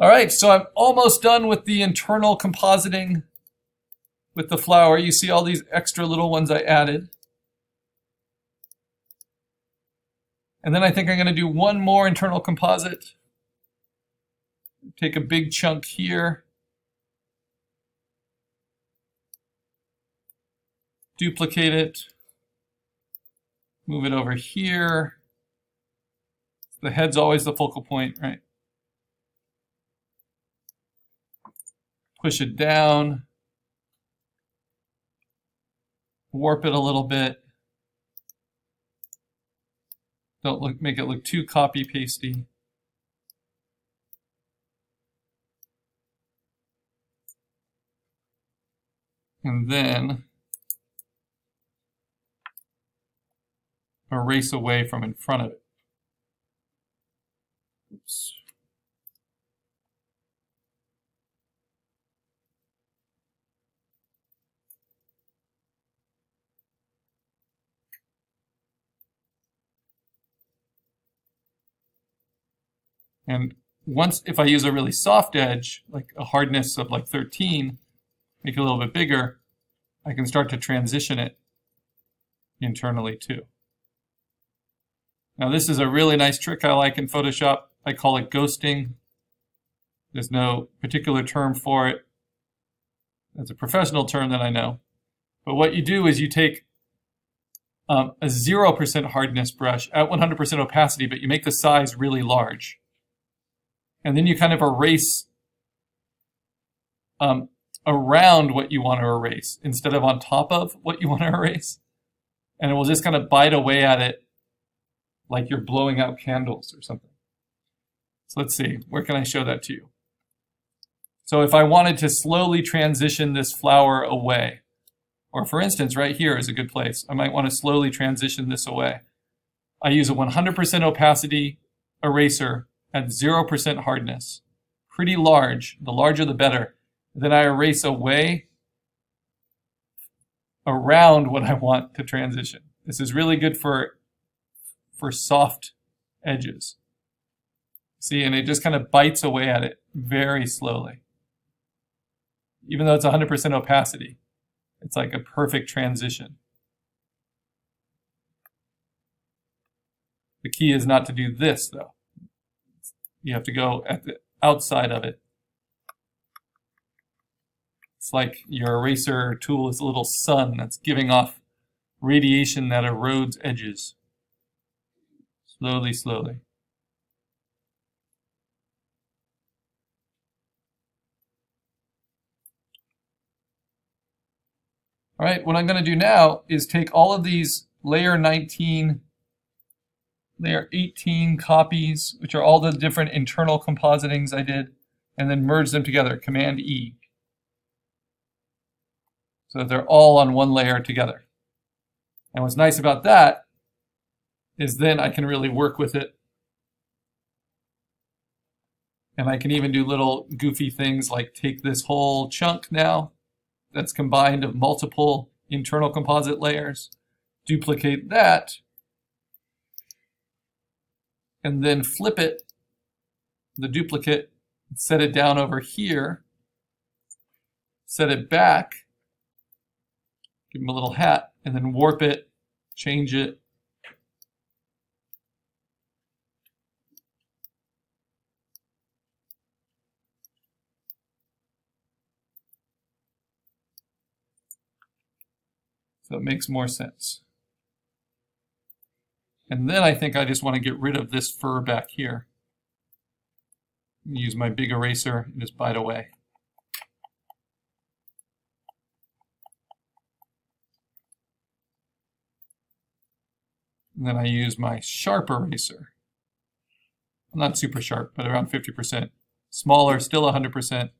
All right, so I'm almost done with the internal compositing with the flower. You see all these extra little ones I added. And then I think I'm going to do one more internal composite. Take a big chunk here. Duplicate it. Move it over here. The head's always the focal point, right? Push it down. Warp it a little bit. Don't look, make it look too copy pasty. And then erase away from in front of it. Oops. And once, if I use a really soft edge, like a hardness of like 13, make it a little bit bigger, I can start to transition it internally too. Now this is a really nice trick I like in Photoshop. I call it ghosting. There's no particular term for it. It's a professional term that I know. But what you do is you take um, a 0% hardness brush at 100% opacity, but you make the size really large and then you kind of erase um, around what you want to erase instead of on top of what you want to erase. And it will just kind of bite away at it like you're blowing out candles or something. So let's see, where can I show that to you? So if I wanted to slowly transition this flower away, or for instance, right here is a good place. I might want to slowly transition this away. I use a 100% opacity eraser at 0% hardness, pretty large, the larger the better. Then I erase away around what I want to transition. This is really good for, for soft edges. See, and it just kind of bites away at it very slowly. Even though it's 100% opacity, it's like a perfect transition. The key is not to do this, though. You have to go at the outside of it. It's like your eraser tool is a little sun that's giving off radiation that erodes edges. Slowly, slowly. All right, what I'm going to do now is take all of these layer 19 there are 18 copies, which are all the different internal compositings I did, and then merge them together, Command E. So they're all on one layer together. And what's nice about that is then I can really work with it. And I can even do little goofy things like take this whole chunk now that's combined of multiple internal composite layers, duplicate that, and then flip it, the duplicate, set it down over here, set it back, give him a little hat, and then warp it, change it. So it makes more sense. And then I think I just want to get rid of this fur back here. Use my big eraser and just bite away. And then I use my sharp eraser. Not super sharp, but around 50%. Smaller, still 100%.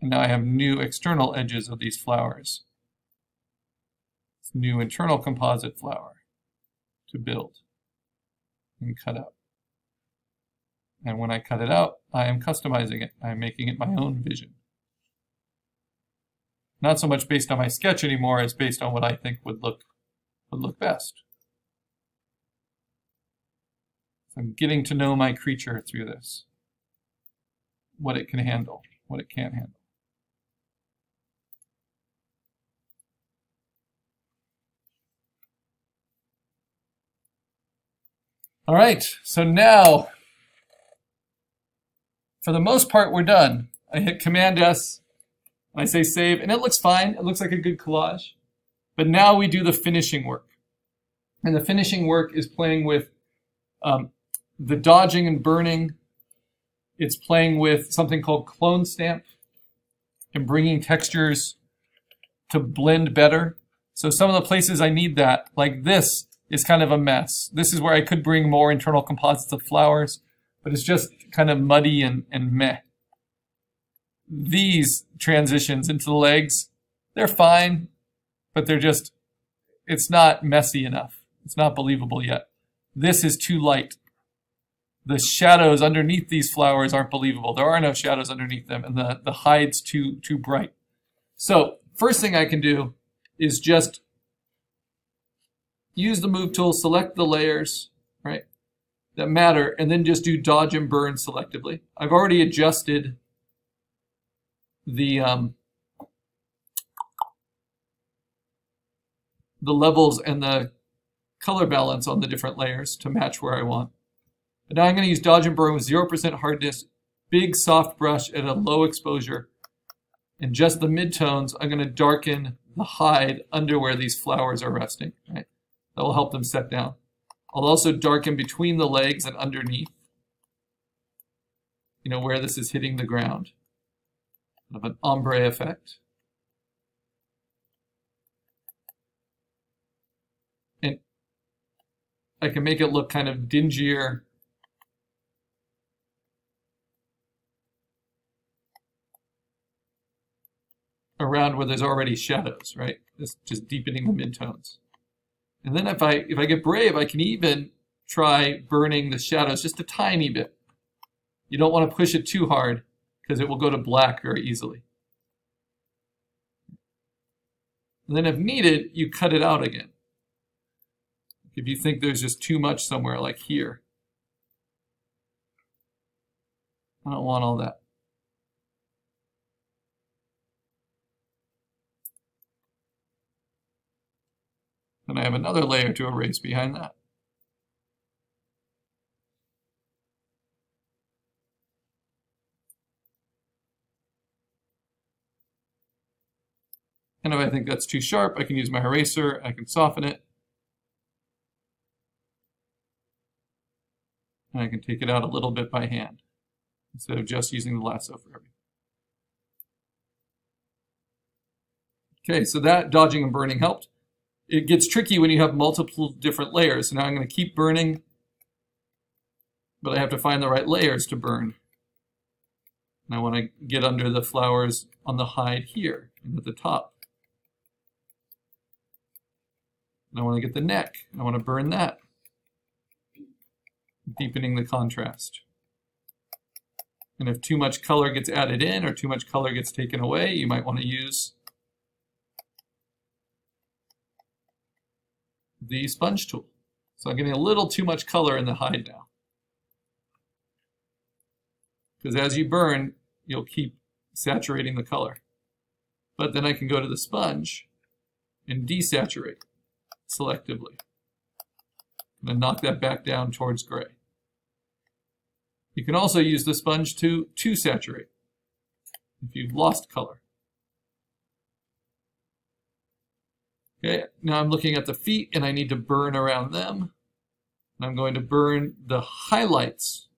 And now I have new external edges of these flowers new internal composite flower to build and cut out. And when I cut it out, I am customizing it. I'm making it my own vision. Not so much based on my sketch anymore as based on what I think would look would look best. I'm getting to know my creature through this. what it can handle, what it can't handle. All right, so now, for the most part, we're done. I hit Command S, I say save, and it looks fine. It looks like a good collage. But now we do the finishing work. And the finishing work is playing with um, the dodging and burning. It's playing with something called clone stamp and bringing textures to blend better. So some of the places I need that, like this, is kind of a mess. This is where I could bring more internal composites of flowers, but it's just kind of muddy and, and meh. These transitions into the legs, they're fine, but they're just, it's not messy enough. It's not believable yet. This is too light. The shadows underneath these flowers aren't believable. There are no shadows underneath them, and the, the hide's too, too bright. So, first thing I can do is just use the move tool, select the layers, right, that matter, and then just do dodge and burn selectively. I've already adjusted the um, the levels and the color balance on the different layers to match where I want. And now I'm going to use dodge and burn with 0% hardness, big soft brush at a low exposure. And just the midtones, I'm going to darken the hide under where these flowers are resting. Right? That will help them set down. I'll also darken between the legs and underneath, you know, where this is hitting the ground. Kind of an ombre effect. And I can make it look kind of dingier around where there's already shadows, right? It's just deepening the midtones. And then if I if I get brave, I can even try burning the shadows just a tiny bit. You don't want to push it too hard because it will go to black very easily. And then if needed, you cut it out again. If you think there's just too much somewhere like here. I don't want all that. Then I have another layer to erase behind that. And if I think that's too sharp, I can use my eraser, I can soften it. And I can take it out a little bit by hand instead of just using the lasso for everything. Okay, so that dodging and burning helped it gets tricky when you have multiple different layers. So Now I'm going to keep burning, but I have to find the right layers to burn. And I want to get under the flowers on the hide here and at the top. And I want to get the neck. I want to burn that, deepening the contrast. And if too much color gets added in or too much color gets taken away, you might want to use the sponge tool. So I'm getting a little too much color in the hide now. Because as you burn, you'll keep saturating the color. But then I can go to the sponge and desaturate selectively. I'm going to knock that back down towards gray. You can also use the sponge to, to saturate if you've lost color. Okay, now I'm looking at the feet and I need to burn around them. And I'm going to burn the highlights,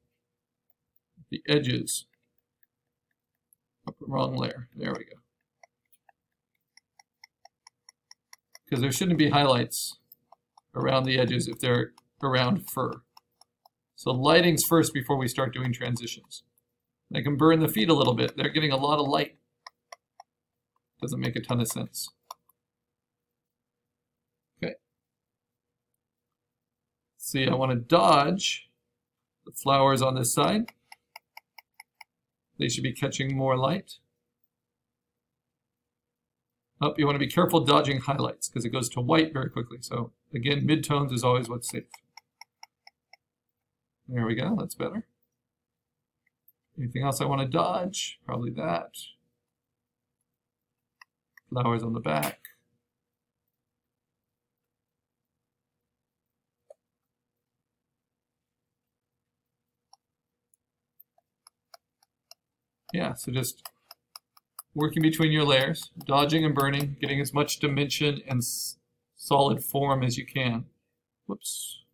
the edges. Up wrong layer. There we go. Because there shouldn't be highlights around the edges if they're around fur. So lighting's first before we start doing transitions. I can burn the feet a little bit. They're getting a lot of light. Doesn't make a ton of sense. See, I want to dodge the flowers on this side. They should be catching more light. Oh, you want to be careful dodging highlights because it goes to white very quickly. So again, midtones is always what's safe. There we go, that's better. Anything else I want to dodge? Probably that. Flowers on the back. Yeah, so just working between your layers, dodging and burning, getting as much dimension and solid form as you can. Whoops.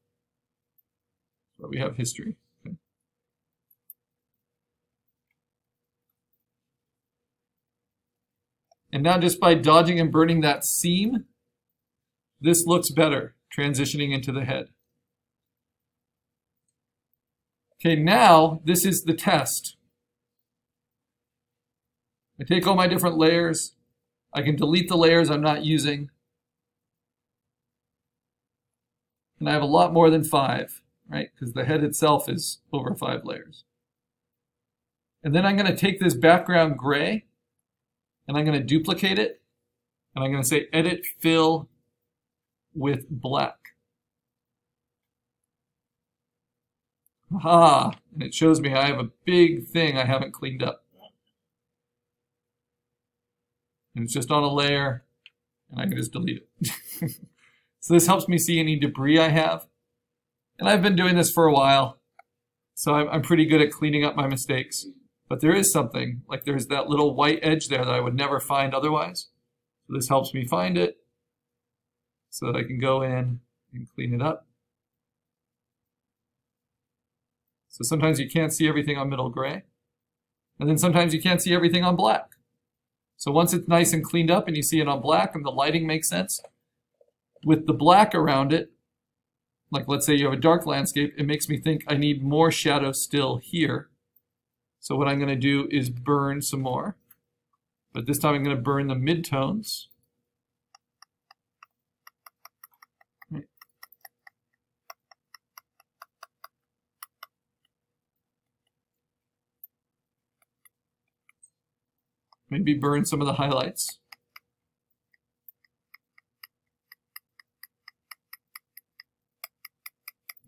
But we have history. Okay. And now just by dodging and burning that seam, this looks better transitioning into the head. Okay, now this is the test. I take all my different layers. I can delete the layers I'm not using. And I have a lot more than five, right? Because the head itself is over five layers. And then I'm going to take this background gray and I'm going to duplicate it. And I'm going to say edit fill with black. Aha! And it shows me I have a big thing I haven't cleaned up. And it's just on a layer, and I can just delete it. so this helps me see any debris I have. And I've been doing this for a while, so I'm, I'm pretty good at cleaning up my mistakes. But there is something, like there's that little white edge there that I would never find otherwise. So this helps me find it so that I can go in and clean it up. So sometimes you can't see everything on middle gray. And then sometimes you can't see everything on black. So once it's nice and cleaned up and you see it on black and the lighting makes sense, with the black around it, like let's say you have a dark landscape, it makes me think I need more shadow still here. So what I'm going to do is burn some more. But this time I'm going to burn the midtones. Maybe burn some of the highlights.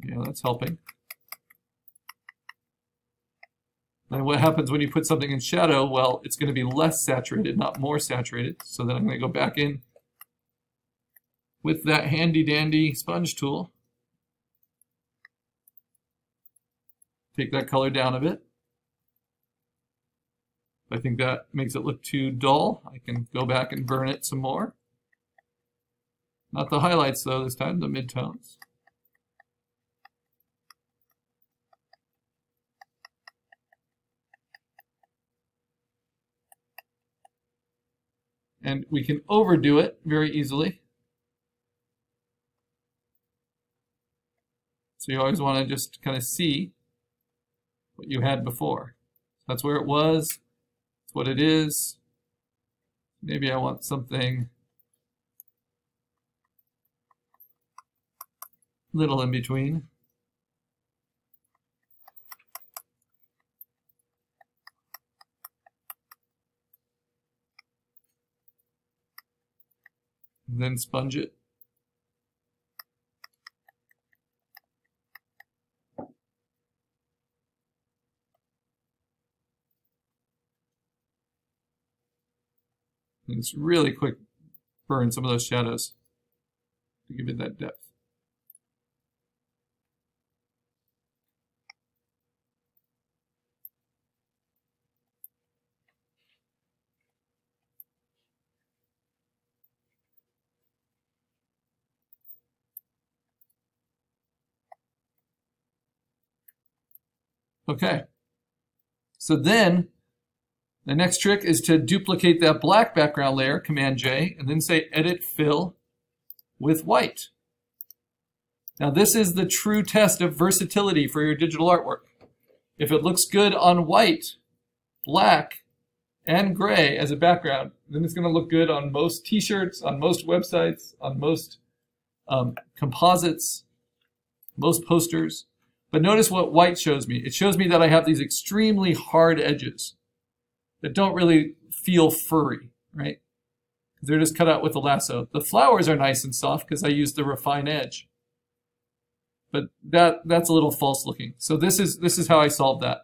Yeah, that's helping. And what happens when you put something in shadow? Well, it's going to be less saturated, not more saturated. So then I'm going to go back in with that handy dandy sponge tool. Take that color down a bit. I think that makes it look too dull, I can go back and burn it some more. Not the highlights though this time, the midtones. And we can overdo it very easily. So you always want to just kind of see what you had before. That's where it was. That's what it is. Maybe I want something little in between. then sponge it. It's really quick burn some of those shadows to give it that depth. Okay. So then the next trick is to duplicate that black background layer, Command J, and then say Edit Fill with white. Now this is the true test of versatility for your digital artwork. If it looks good on white, black, and gray as a background, then it's going to look good on most t-shirts, on most websites, on most um, composites, most posters. But notice what white shows me. It shows me that I have these extremely hard edges that don't really feel furry, right? They're just cut out with a lasso. The flowers are nice and soft because I used the refine edge. But that that's a little false looking. So this is this is how I solved that.